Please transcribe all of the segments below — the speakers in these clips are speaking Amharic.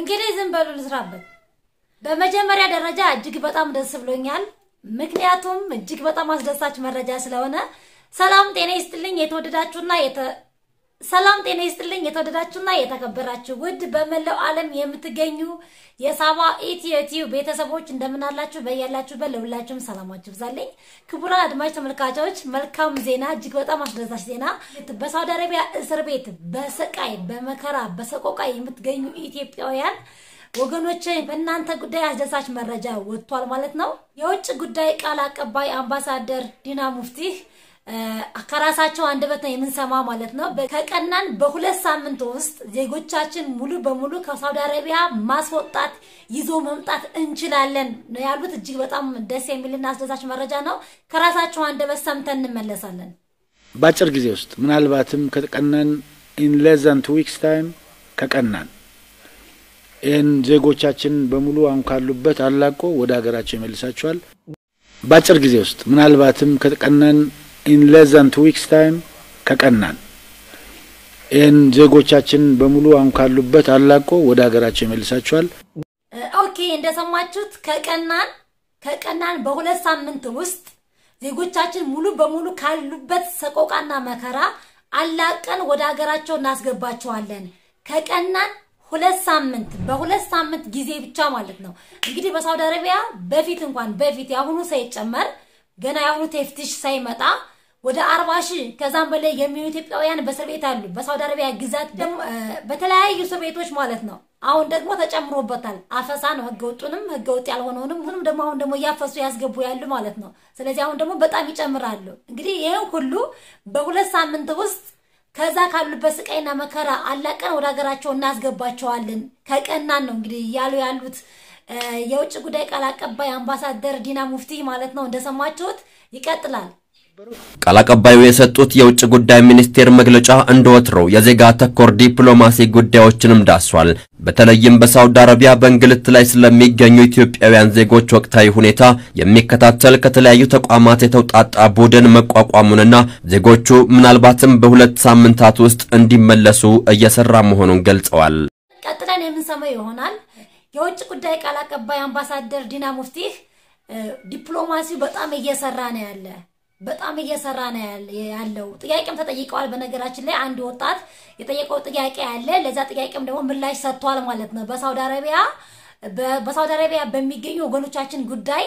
እንግዲህ ዝም በሉ ልስራበት። በመጀመሪያ ደረጃ እጅግ በጣም ደስ ብሎኛል። ምክንያቱም እጅግ በጣም አስደሳች መረጃ ስለሆነ። ሰላም ጤና ይስጥልኝ የተወደዳችሁና የተ ሰላም ጤና ይስጥልኝ የተወደዳችሁና የተከበራችሁ ውድ በመላው ዓለም የምትገኙ የሳባ ኢትዮ ቲዩብ ቤተሰቦች እንደምናላችሁ በያላችሁበት ለሁላችሁም ሰላማችሁ ብዛለኝ። ክቡራን አድማጭ ተመልካቾች መልካም ዜና፣ እጅግ በጣም አስደሳች ዜና። በሳውዲ አረቢያ እስር ቤት በስቃይ በመከራ በሰቆቃ የምትገኙ ኢትዮጵያውያን ወገኖች በእናንተ ጉዳይ አስደሳች መረጃ ወጥቷል ማለት ነው። የውጭ ጉዳይ ቃል አቀባይ አምባሳደር ዲና ሙፍቲህ ከራሳቸው አንደበት ነው የምንሰማ ማለት ነው። ከቀናን በሁለት ሳምንት ውስጥ ዜጎቻችን ሙሉ በሙሉ ከሳውዲ አረቢያ ማስወጣት ይዞ መምጣት እንችላለን ነው ያሉት። እጅግ በጣም ደስ የሚልና አስደሳች መረጃ ነው። ከራሳቸው አንደበት ሰምተን እንመለሳለን። በአጭር ጊዜ ውስጥ ምናልባትም ከቀናን in less than two weeks time ከቀናን ይህን ዜጎቻችን በሙሉ አሁን ካሉበት አላቆ ወደ ሀገራቸው ይመልሳቸዋል። በአጭር ጊዜ ውስጥ ምናልባትም ከቀናን in less than two weeks time ከቀናን ይህን ዜጎቻችን በሙሉ አሁን ካሉበት አላቆ ወደ ሀገራቸው ይመልሳቸዋል። okay እንደሰማችሁት ከቀናን ከቀናን በሁለት ሳምንት ውስጥ ዜጎቻችን ሙሉ በሙሉ ካሉበት ሰቆቃና መከራ አላቀን ወደ ሀገራቸው እናስገባቸዋለን። ከቀናን ሁለት ሳምንት በሁለት ሳምንት ጊዜ ብቻ ማለት ነው። እንግዲህ በሳውዲ አረቢያ በፊት እንኳን በፊት የአሁኑ ሳይጨመር ገና የአሁኑ ተፍቲሽ ሳይመጣ ወደ አርባ ሺህ ከዛም በላይ የሚሆኑ ኢትዮጵያውያን በእስር ቤት አሉ። በሳውዲ አረቢያ ግዛት በተለያዩ እስር ቤቶች ማለት ነው። አሁን ደግሞ ተጨምሮበታል። አፈሳ ነው። ህገወጡንም ህገወጥ ያልሆነውንም ሁሉም ደግሞ አሁን ደግሞ እያፈሱ ያስገቡ ያሉ ማለት ነው። ስለዚህ አሁን ደግሞ በጣም ይጨምራሉ። እንግዲህ ይህን ሁሉ በሁለት ሳምንት ውስጥ ከዛ ካሉበት ስቃይና መከራ አላቀን ወደ ሀገራቸው እናስገባቸዋለን። ከቀናን ነው እንግዲህ እያሉ ያሉት የውጭ ጉዳይ ቃል አቀባይ አምባሳደር ዲና ሙፍቲ ማለት ነው። እንደሰማችሁት ይቀጥላል። ቃል አቀባዩ የሰጡት የውጭ ጉዳይ ሚኒስቴር መግለጫ እንደወትሮው የዜጋ ተኮር ዲፕሎማሲ ጉዳዮችንም ዳሷል። በተለይም በሳውዲ አረቢያ በእንግልት ላይ ስለሚገኙ ኢትዮጵያውያን ዜጎች ወቅታዊ ሁኔታ የሚከታተል ከተለያዩ ተቋማት የተውጣጣ ቡድን መቋቋሙንና ዜጎቹ ምናልባትም በሁለት ሳምንታት ውስጥ እንዲመለሱ እየሰራ መሆኑን ገልጸዋል። ቀጥለን የምንሰማው ይሆናል። የውጭ ጉዳይ ቃል አቀባይ አምባሳደር ዲና ሙፍቲህ ዲፕሎማሲው በጣም እየሰራ ነው ያለ በጣም እየሰራ ነው ያለው። ጥያቄም ተጠይቀዋል። በነገራችን ላይ አንድ ወጣት የጠየቀው ጥያቄ አለ። ለዛ ጥያቄም ደግሞ ምላሽ ሰጥቷል ማለት ነው። በሳውዲ አረቢያ በሳውዲ አረቢያ በሚገኙ ወገኖቻችን ጉዳይ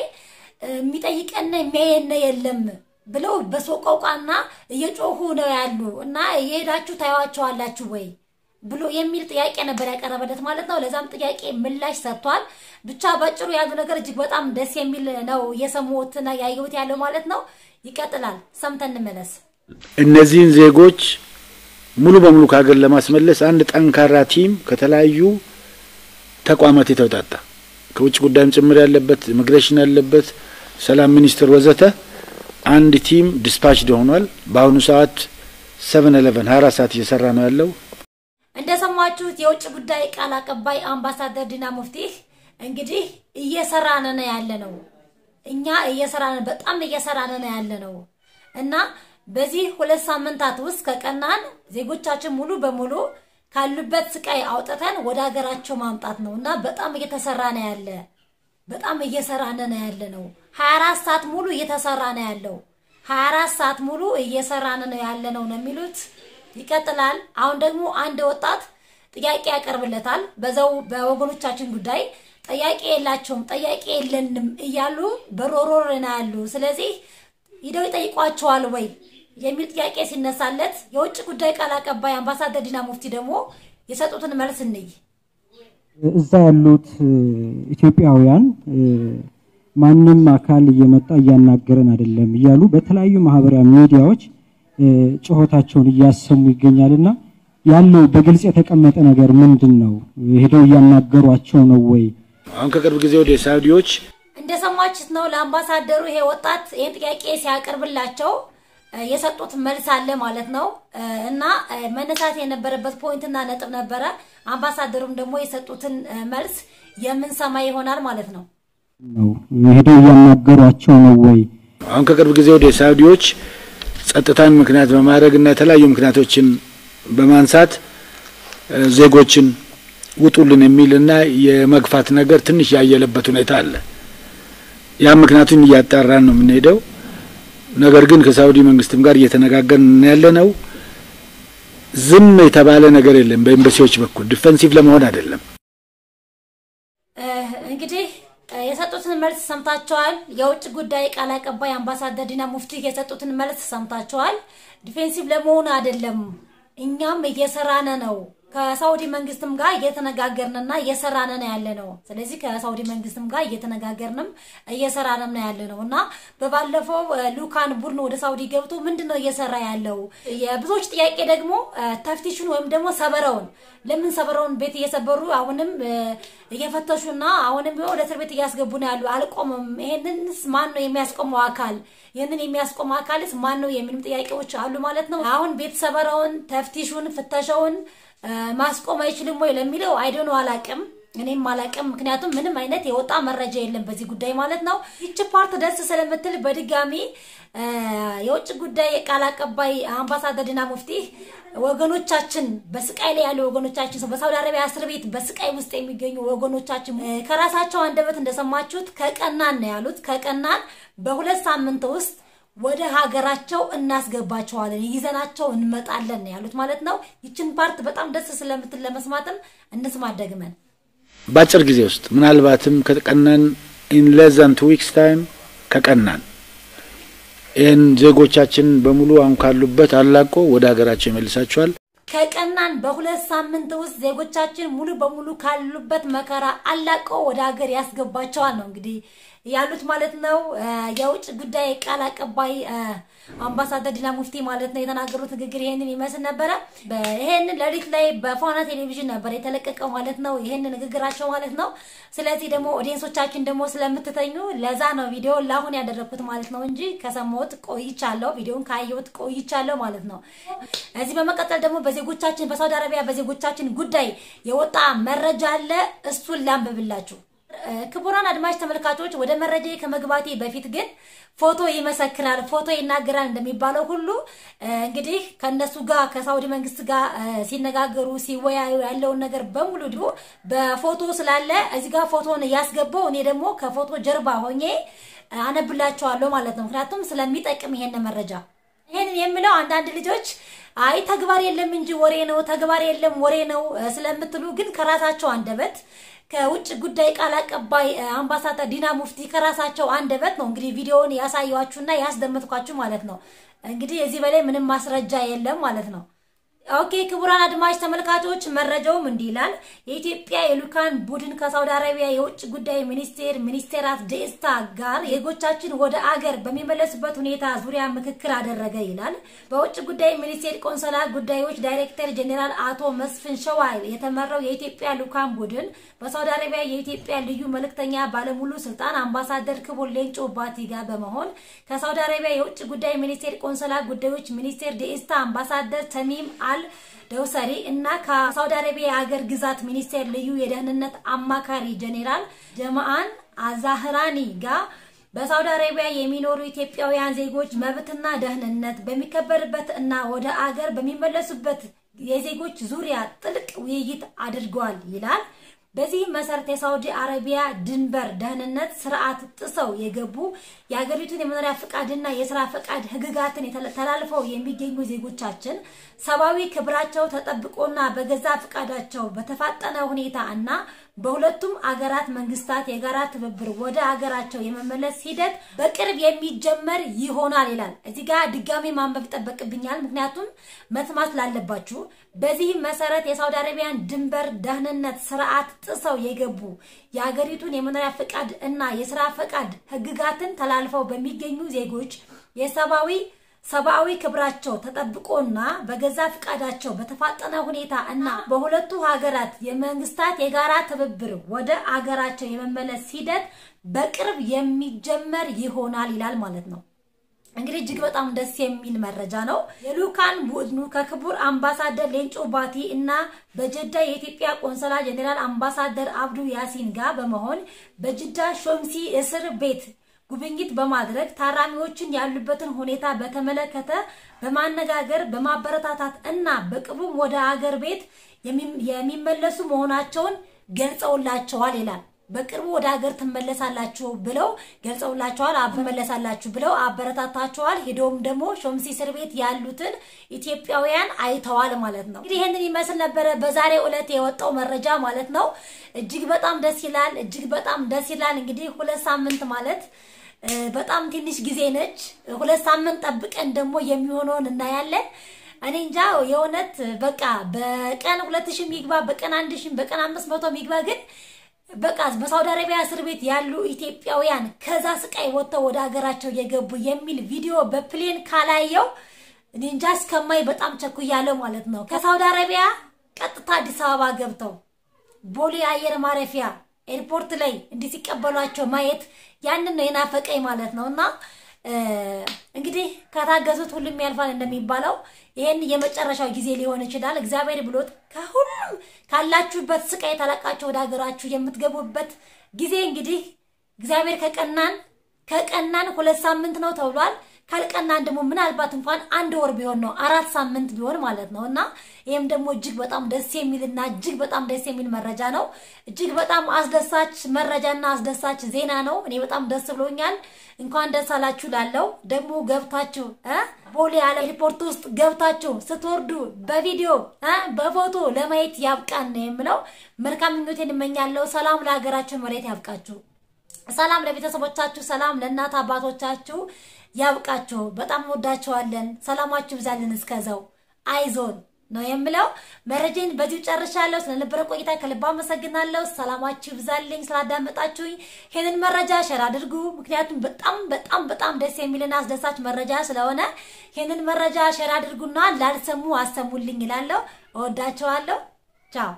የሚጠይቀን የሚያየን የለም ብለው በሶቆቃና እየጮሁ ነው ያሉ እና እየሄዳችሁ ታዩዋቸዋላችሁ ወይ ብሎ የሚል ጥያቄ ነበር ያቀረበለት ማለት ነው። ለዛም ጥያቄ ምላሽ ሰጥቷል። ብቻ ባጭሩ ያሉ ነገር እጅግ በጣም ደስ የሚል ነው እየሰሙትና ያየሁት ያለው ማለት ነው። ይቀጥላል። ሰምተን እንመለስ። እነዚህን ዜጎች ሙሉ በሙሉ ከሀገር ለማስመለስ አንድ ጠንካራ ቲም ከተለያዩ ተቋማት የተውጣጣ ከውጭ ጉዳይም ጭምር ያለበት፣ ኢሚግሬሽን ያለበት፣ ሰላም ሚኒስቴር ወዘተ አንድ team dispatched ሆኗል። በአሁኑ ሰዓት seven eleven ሀያ አራት ሰዓት እየሰራ ነው ያለው። እንደሰማችሁት የውጭ ጉዳይ ቃል አቀባይ አምባሳደር ዲና ሙፍቲህ እንግዲህ እየሰራን ነው ያለ ነው እኛ እየሰራን በጣም እየሰራን ነው ያለ ነው እና በዚህ ሁለት ሳምንታት ውስጥ ከቀናን ዜጎቻችን ሙሉ በሙሉ ካሉበት ስቃይ አውጥተን ወደ ሀገራቸው ማምጣት ነው እና በጣም እየተሰራ ነው ያለ በጣም እየሰራን ነው ያለ ነው። 24 ሰዓት ሙሉ እየተሰራ ነው ያለው 24 ሰዓት ሙሉ እየሰራን ነው ያለ ነው ነው የሚሉት። ይቀጥላል። አሁን ደግሞ አንድ ወጣት ጥያቄ ያቀርብለታል በዛው በወገኖቻችን ጉዳይ ጥያቄ የላቸውም፣ ጥያቄ የለንም እያሉ በሮሮር ነው ያሉ። ስለዚህ ሂደው ይጠይቋቸዋል ወይ የሚል ጥያቄ ሲነሳለት የውጭ ጉዳይ ቃል አቀባይ አምባሳደር ዲና ሙፍቲ ደግሞ የሰጡትን መልስ እንይ። እዛ ያሉት ኢትዮጵያውያን ማንም አካል እየመጣ እያናገረን አይደለም እያሉ በተለያዩ ማህበራዊ ሚዲያዎች ጩኸታቸውን እያሰሙ ይገኛልና ያለው በግልጽ የተቀመጠ ነገር ምንድን ነው? ሄደው እያናገሯቸው ነው ወይ? አሁን ከቅርብ ጊዜ ወደ ሳውዲዎች እንደሰማችሁት ነው። ለአምባሳደሩ ይሄ ወጣት ይህን ጥያቄ ሲያቀርብላቸው የሰጡት መልስ አለ ማለት ነው እና መነሳት የነበረበት ፖይንትና ነጥብ ነበረ። አምባሳደሩም ደግሞ የሰጡትን መልስ የምንሰማ ይሆናል ማለት ነው። ሄደው እያናገሯቸው ነው ወይ? አሁን ከቅርብ ጊዜ ወደ ሳውዲዎች ጸጥታን ምክንያት በማድረግ እና የተለያዩ ምክንያቶችን በማንሳት ዜጎችን ውጡልን የሚልና የመግፋት ነገር ትንሽ ያየለበት ሁኔታ አለ። ያ ምክንያቱም እያጣራን ነው የምንሄደው። ነገር ግን ከሳውዲ መንግስትም ጋር እየተነጋገርን ያለ ነው። ዝም የተባለ ነገር የለም። በኤምባሲዎች በኩል defensive ለመሆን አይደለም። እንግዲህ የሰጡትን መልስ ሰምታችኋል። የውጭ ጉዳይ ቃል አቀባይ አምባሳደር ዲና ሙፍቲ የሰጡትን መልስ ሰምታችኋል። defensive ለመሆን አይደለም፣ እኛም እየሰራነ ነው ከሳውዲ መንግስትም ጋር እየተነጋገርንና እየሰራን ነው ያለ ነው። ስለዚህ ከሳውዲ መንግስትም ጋር እየተነጋገርንም እየሰራንም ነው ያለ ነው እና በባለፈው ሉካን ቡድን ወደ ሳውዲ ገብቶ ምንድን ነው እየሰራ ያለው? የብዙዎች ጥያቄ ደግሞ ተፍቲሹን ወይም ደግሞ ሰበረውን ለምን ሰበረውን ቤት እየሰበሩ አሁንም እየፈተሹና አሁንም ወደ እስር ቤት እያስገቡ ነው ያሉ አልቆምም። ይሄንንስ ማን ነው የሚያስቆመው አካል? ይህንን የሚያስቆመው አካልስ ማን ነው? የሚልም ጥያቄዎች አሉ ማለት ነው። አሁን ቤት ሰበረውን፣ ተፍቲሹን፣ ፍተሻውን ማስቆም አይችልም ወይ ለሚለው I don't know አላቅም፣ እኔም አላቅም። ምክንያቱም ምንም አይነት የወጣ መረጃ የለም በዚህ ጉዳይ ማለት ነው። ይቺ part ደስ ስለምትል በድጋሚ የውጭ ጉዳይ ቃል አቀባይ አምባሳደር ዲና ሙፍቲ ወገኖቻችን በስቃይ ላይ ያሉ ወገኖቻችን በሳውዲ አረቢያ እስር ቤት በስቃይ ውስጥ የሚገኙ ወገኖቻችን ከራሳቸው አንደበት እንደሰማችሁት ከቀናን ነው ያሉት። ከቀናን በሁለት ሳምንት ውስጥ ወደ ሀገራቸው እናስገባቸዋለን፣ ይዘናቸው እንመጣለን ያሉት ማለት ነው። ይችን part በጣም ደስ ስለምትል ለመስማትም እንስማ ደግመን። በአጭር ጊዜ ውስጥ ምናልባትም ከቀናን in less than two weeks time ከቀናን ይህን ዜጎቻችን በሙሉ አሁን ካሉበት አላቆ ወደ ሀገራቸው ይመልሳቸዋል። ከቀናን በሁለት ሳምንት ውስጥ ዜጎቻችን ሙሉ በሙሉ ካሉበት መከራ አላቀው ወደ ሀገር ያስገባቸዋል ነው እንግዲህ ያሉት ማለት ነው። የውጭ ጉዳይ ቃል አቀባይ አምባሳደር ዲና ሙፍቲ ማለት ነው የተናገሩት ንግግር ይሄንን ይመስል ነበረ። ይሄንን ሌሊት ላይ በፋና ቴሌቪዥን ነበር የተለቀቀው ማለት ነው፣ ይሄን ንግግራቸው ማለት ነው። ስለዚህ ደግሞ ኦዲየንሶቻችን ደግሞ ስለምትተኙ ለዛ ነው ቪዲዮ ለአሁን ያደረግኩት ማለት ነው እንጂ ከሰማሁት ቆይቻለሁ፣ ቪዲዮን ካየሁት ቆይቻለሁ ማለት ነው። እዚህ በመቀጠል ደግሞ በዜጎቻችን በሳውዲ አረቢያ በዜጎቻችን ጉዳይ የወጣ መረጃ አለ። እሱን ላንብብላችሁ። ክቡራን አድማጭ ተመልካቾች ወደ መረጃ ከመግባቴ በፊት ግን ፎቶ ይመሰክራል፣ ፎቶ ይናገራል እንደሚባለው ሁሉ እንግዲህ ከእነሱ ጋር ከሳውዲ መንግስት ጋር ሲነጋገሩ ሲወያዩ ያለውን ነገር በሙሉ ድሮ በፎቶ ስላለ እዚህ ጋር ፎቶን እያስገባው እኔ ደግሞ ከፎቶ ጀርባ ሆኜ አነብላቸዋለሁ ማለት ነው። ምክንያቱም ስለሚጠቅም ይሄን መረጃ ይሄንን የምለው አንዳንድ ልጆች አይ ተግባር የለም እንጂ ወሬ ነው፣ ተግባር የለም ወሬ ነው ስለምትሉ ግን ከራሳቸው አንደበት ከውጭ ጉዳይ ቃል አቀባይ አምባሳደር ዲና ሙፍቲ ከራሳቸው አንደበት ነው እንግዲህ ቪዲዮውን ያሳያችሁና ያስደመጥኳችሁ ማለት ነው። እንግዲህ እዚህ በላይ ምንም ማስረጃ የለም ማለት ነው። OK ክቡራን አድማጭ ተመልካቾች መረጃውም እንዲህ ይላል። የኢትዮጵያ የልኡካን ቡድን ከሳውዲ አረቢያ የውጭ ጉዳይ ሚኒስቴር ሚኒስትር ዴኤታ ጋር ዜጎቻችን ወደ አገር በሚመለሱበት ሁኔታ ዙሪያ ምክክር አደረገ ይላል። በውጭ ጉዳይ ሚኒስቴር ቆንሰላ ጉዳዮች ዳይሬክተር ጄኔራል አቶ መስፍን ሸዋይ የተመራው የኢትዮጵያ ልኡካን ቡድን በሳውዲ አረቢያ የኢትዮጵያ ልዩ መልእክተኛ ባለሙሉ ስልጣን አምባሳደር ክቡር ሌንጮ ባቲ ጋር በመሆን ከሳውዲ አረቢያ የውጭ ጉዳይ ሚኒስቴር ቆንሰላ ጉዳዮች ሚኒስትር ዴኤታ አምባሳደር ተሚም አል ደውሰሪ እና ከሳውዲ አረቢያ የሀገር ግዛት ሚኒስቴር ልዩ የደህንነት አማካሪ ጄኔራል ጀማአን አዛህራኒ ጋር በሳውዲ አረቢያ የሚኖሩ ኢትዮጵያውያን ዜጎች መብትና ደህንነት በሚከበርበት እና ወደ አገር በሚመለሱበት የዜጎች ዙሪያ ጥልቅ ውይይት አድርገዋል ይላል። በዚህ መሰረት የሳውዲ አረቢያ ድንበር ደህንነት ስርዓት ጥሰው የገቡ የሀገሪቱን የመኖሪያ ፈቃድና የስራ ፈቃድ ህግጋትን ተላልፈው የሚገኙ ዜጎቻችን ሰብአዊ ክብራቸው ተጠብቆና በገዛ ፈቃዳቸው በተፋጠነ ሁኔታ እና በሁለቱም አገራት መንግስታት የጋራ ትብብር ወደ አገራቸው የመመለስ ሂደት በቅርብ የሚጀመር ይሆናል ይላል። እዚህ ጋር ድጋሚ ማንበብ ይጠበቅብኛል፣ ምክንያቱም መስማት ላለባችሁ። በዚህ መሰረት የሳውዲ አረቢያን ድንበር ደህንነት ስርዓት ጥሰው የገቡ የሀገሪቱን የመኖሪያ ፈቃድ እና የስራ ፈቃድ ህግጋትን ተላልፈው በሚገኙ ዜጎች የሰብአዊ ሰብአዊ ክብራቸው ተጠብቆና በገዛ ፈቃዳቸው በተፋጠነ ሁኔታ እና በሁለቱ ሀገራት የመንግስታት የጋራ ትብብር ወደ አገራቸው የመመለስ ሂደት በቅርብ የሚጀመር ይሆናል ይላል ማለት ነው። እንግዲህ እጅግ በጣም ደስ የሚል መረጃ ነው። የልኡካን ቡድኑ ከክቡር አምባሳደር ሌንጮ ባቲ እና በጀዳ የኢትዮጵያ ቆንሰላ ጄኔራል አምባሳደር አብዱ ያሲን ጋር በመሆን በጅዳ ሾምሲ እስር ቤት ጉብኝት በማድረግ ታራሚዎችን ያሉበትን ሁኔታ በተመለከተ በማነጋገር በማበረታታት እና በቅርቡም ወደ አገር ቤት የሚመለሱ መሆናቸውን ገልጸውላቸዋል ይላል። በቅርቡ ወደ ሀገር ትመለሳላችሁ ብለው ገልጸውላቸዋል። ትመለሳላችሁ ብለው አበረታታቸዋል። ሄዶም ደግሞ ሾምሲ እስር ቤት ያሉትን ኢትዮጵያውያን አይተዋል ማለት ነው። እንግዲህ ይህንን ይመስል ነበረ በዛሬው ዕለት የወጣው መረጃ ማለት ነው። እጅግ በጣም ደስ ይላል። እጅግ በጣም ደስ ይላል። እንግዲህ ሁለት ሳምንት ማለት በጣም ትንሽ ጊዜ ነች። ሁለት ሳምንት ጠብቀን ደግሞ የሚሆነውን እናያለን። እኔ እንጃ የእውነት በቃ በቀን ሁለት ሺህ ሚገባ በቀን አንድ ሺህ በቀን አምስት መቶ ሚገባ ግን በቃ በሳውዲ አረቢያ እስር ቤት ያሉ ኢትዮጵያውያን ከዛ ስቃይ ወጥተው ወደ ሀገራቸው እየገቡ የሚል ቪዲዮ በ plane ካላየው እንጃ እስከማይ በጣም ቸኩያለሁ ማለት ነው። ከሳውዲ አረቢያ ቀጥታ አዲስ አበባ ገብተው ቦሌ አየር ማረፊያ airport ላይ እንዲህ ሲቀበሏቸው ማየት ያንን ነው የናፈቀኝ ማለት ነው እና እንግዲህ ከታገሱት ሁሉም ያልፋል እንደሚባለው ይህን የመጨረሻው ጊዜ ሊሆን ይችላል። እግዚአብሔር ብሎት ከሁሉም ካላችሁበት ስቃይ ተለቃችሁ ወደ ሀገራችሁ የምትገቡበት ጊዜ እንግዲህ እግዚአብሔር ከቀናን ከቀናን ሁለት ሳምንት ነው ተብሏል። ካልቀናን ደግሞ ምናልባት እንኳን አንድ ወር ቢሆን ነው አራት ሳምንት ቢሆን ማለት ነው እና ይህም ደግሞ እጅግ በጣም ደስ የሚልና እጅግ በጣም ደስ የሚል መረጃ ነው። እጅግ በጣም አስደሳች መረጃና አስደሳች ዜና ነው። እኔ በጣም ደስ ብሎኛል። እንኳን ደስ አላችሁ ላለው ደግሞ ገብታችሁ ቦሌ ያለ ሪፖርት ውስጥ ገብታችሁ ስትወርዱ በቪዲዮ በፎቶ ለማየት ያብቃን ነው የምለው። መልካም ምኞቴን እመኛለሁ። ሰላም ለሀገራችሁ መሬት ያብቃችሁ። ሰላም ለቤተሰቦቻችሁ፣ ሰላም ለእናት አባቶቻችሁ ያብቃችሁ። በጣም ወዳችኋለን። ሰላማችሁ ብዛልን። እስከዛው አይዞን ነው የምለው። መረጃን በዚሁ ጨርሻለሁ። ስለነበረ ቆይታ ከልብ አመሰግናለሁ። ሰላማችሁ ብዛልኝ። ስላዳመጣችሁኝ ይህንን መረጃ share አድርጉ። ምክንያቱም በጣም በጣም በጣም ደስ የሚልና አስደሳች መረጃ ስለሆነ ይህንን መረጃ share አድርጉና ላልሰሙ አሰሙልኝ ይላለሁ። እወዳችኋለሁ። ቻው